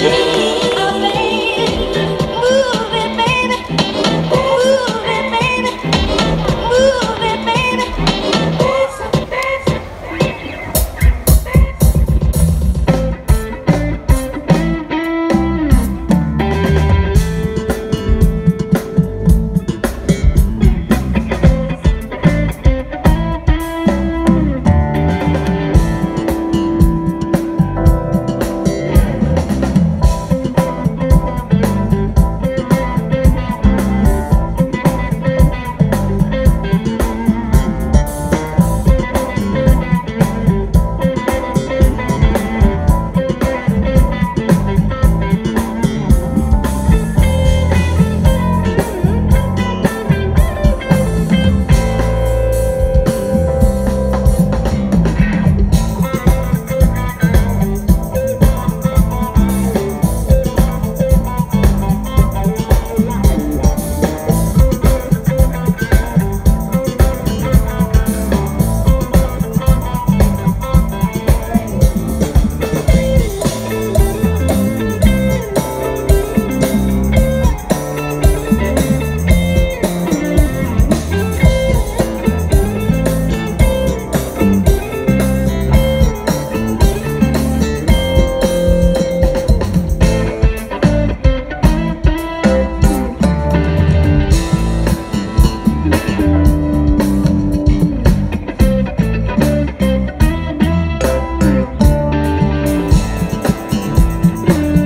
시 Thank